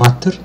vardır.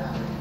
Yeah.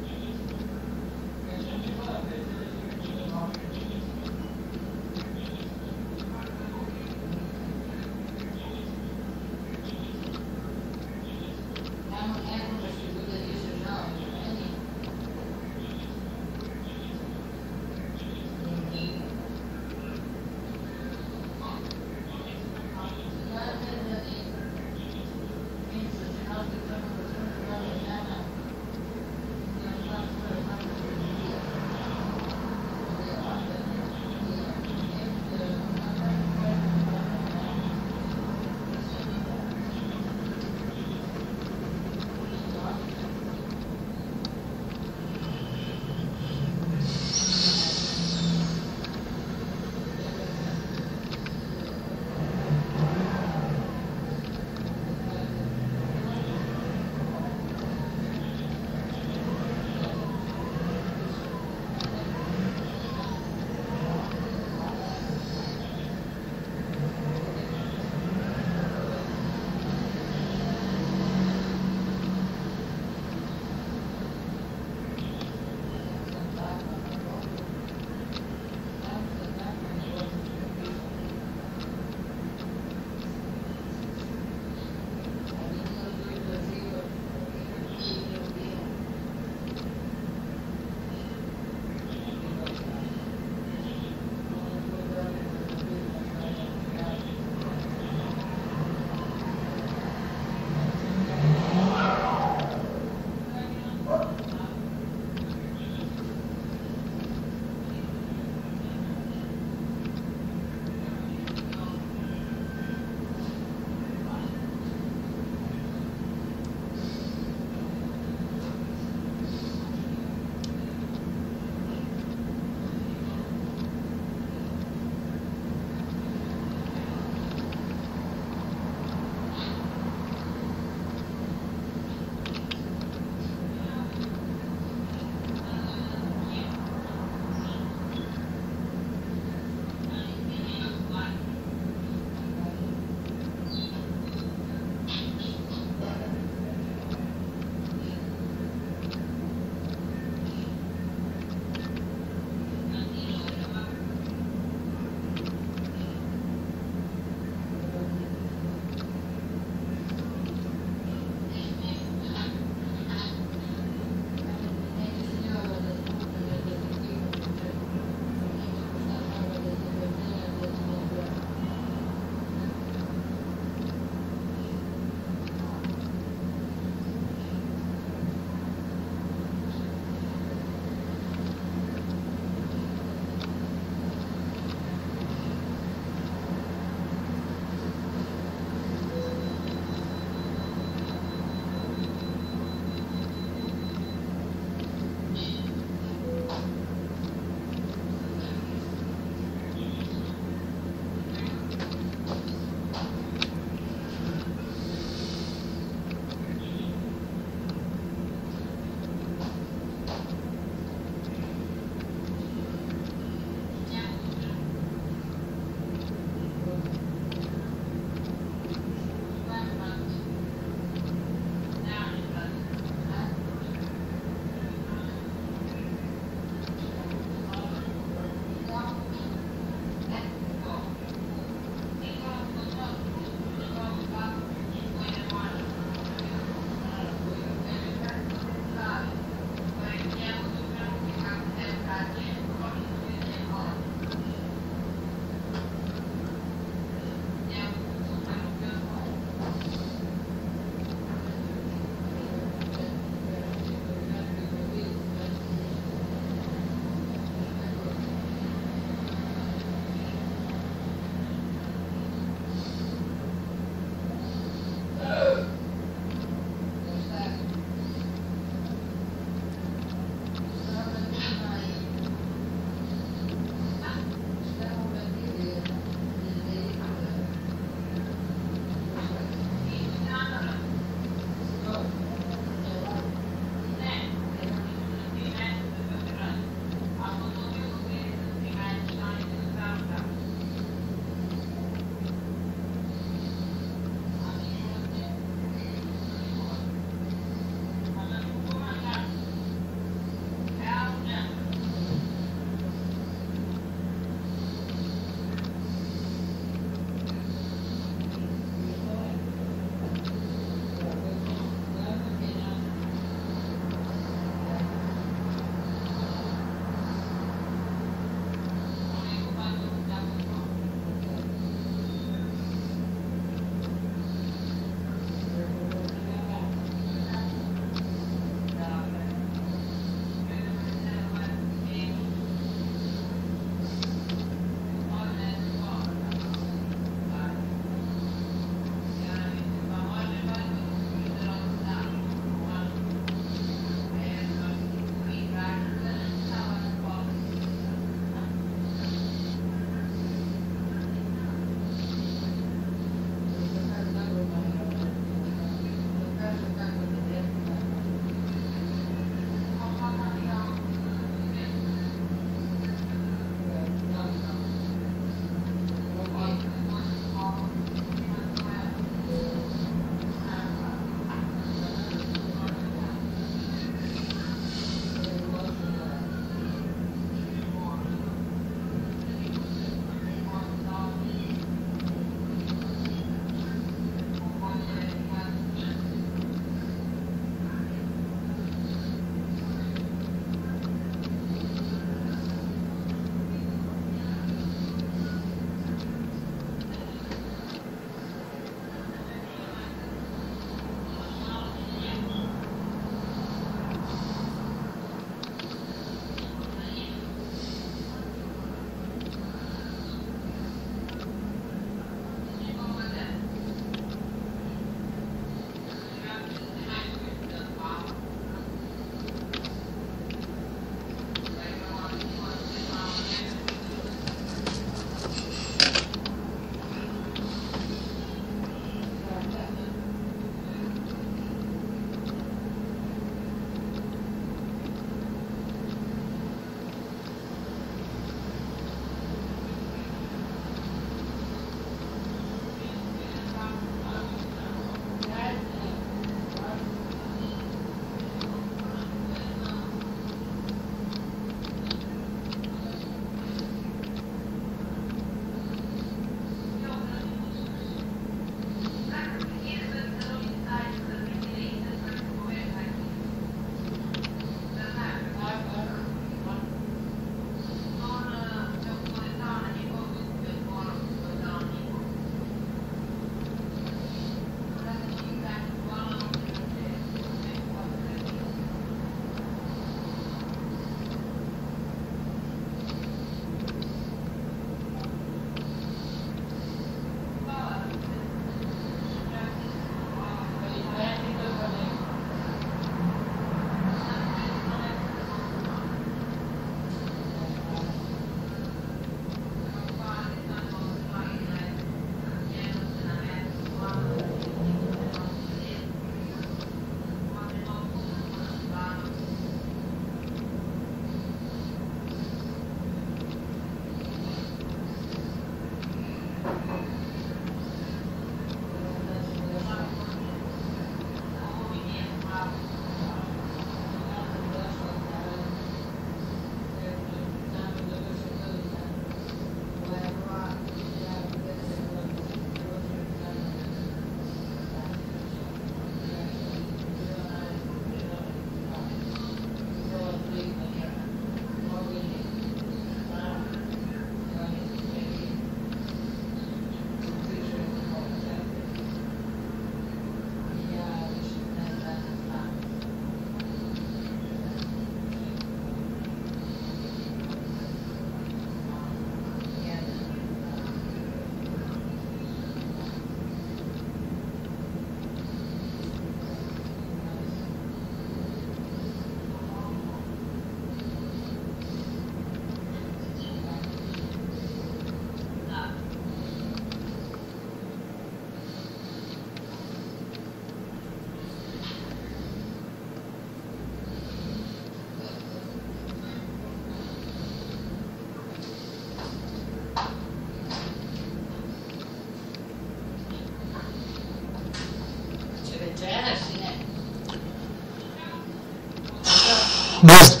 Yes.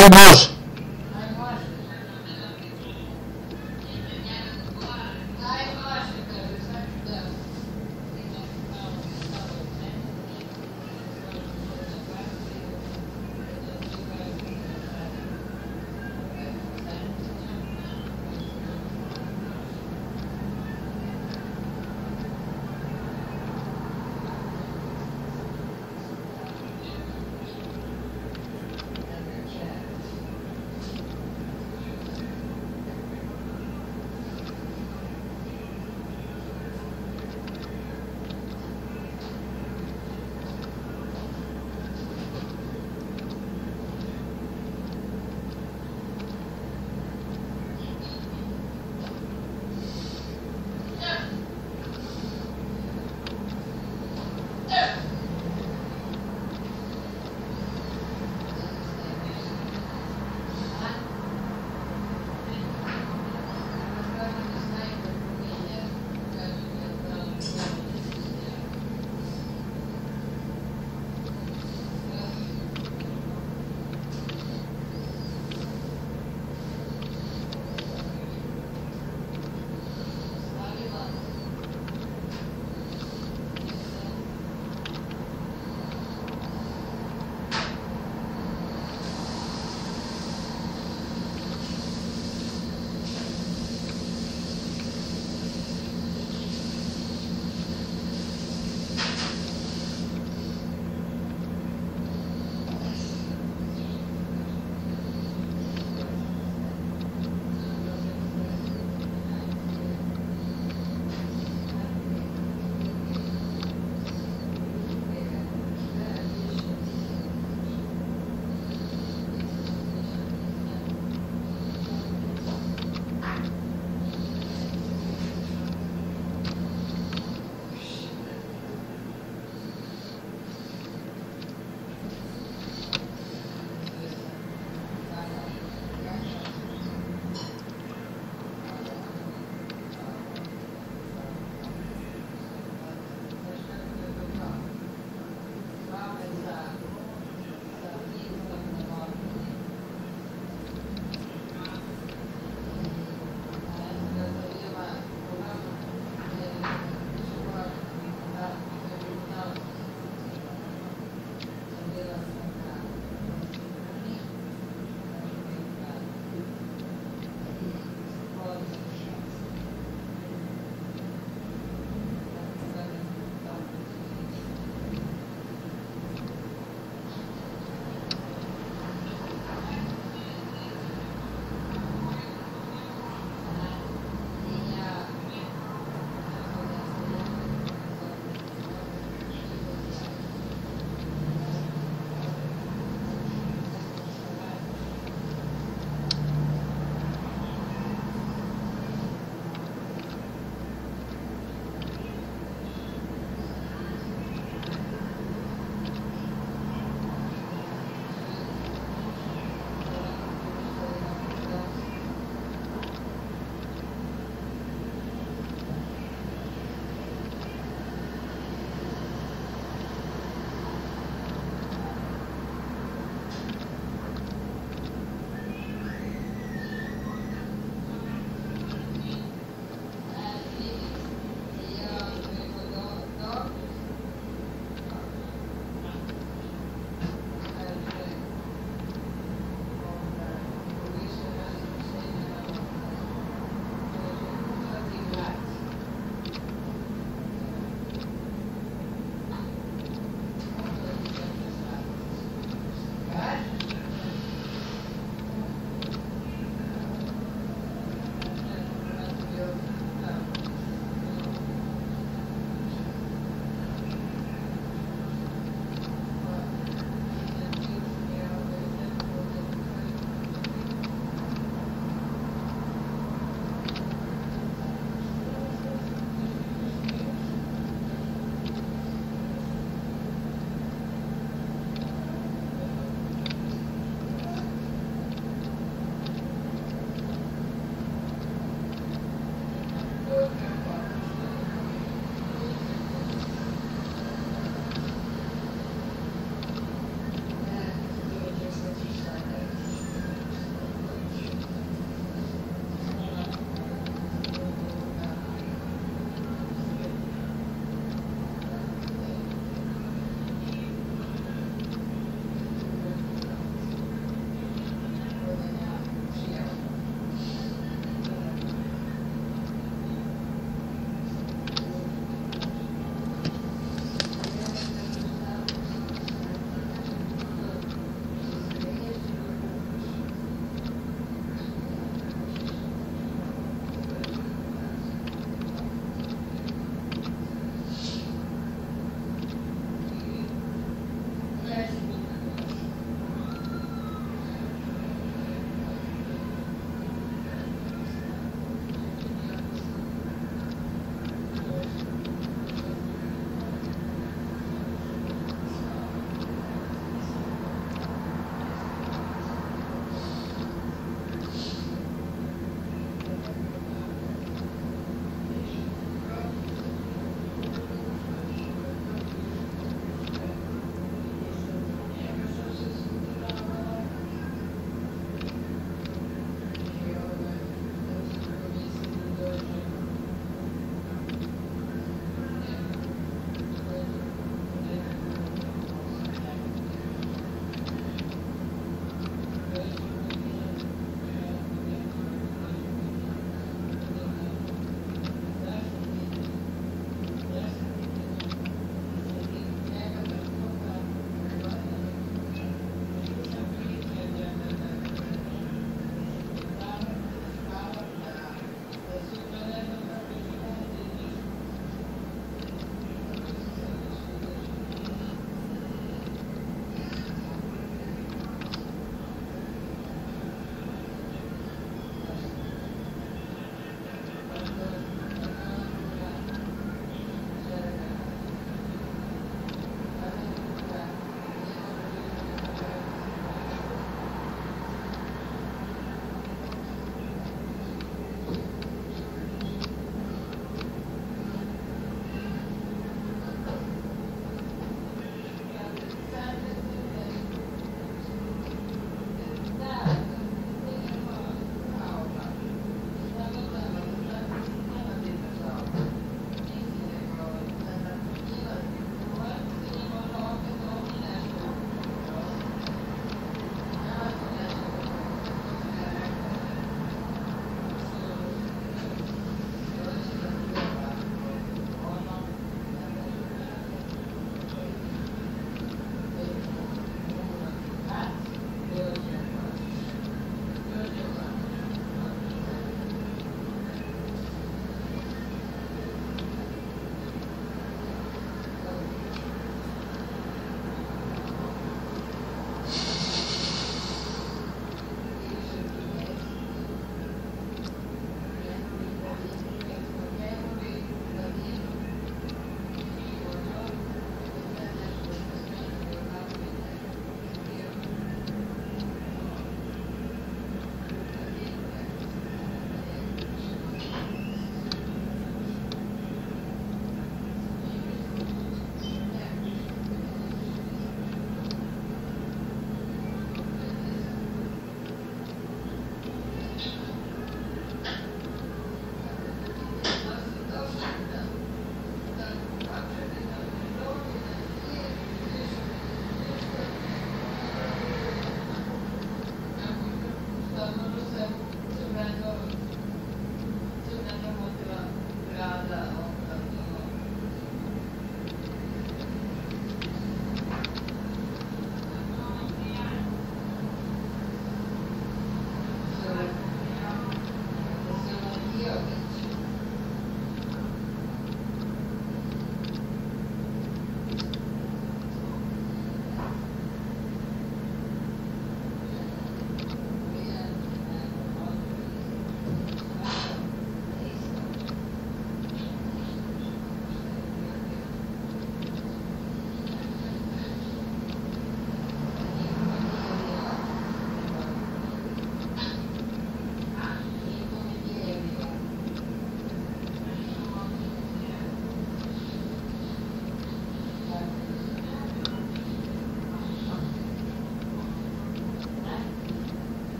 a nós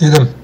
Yedim.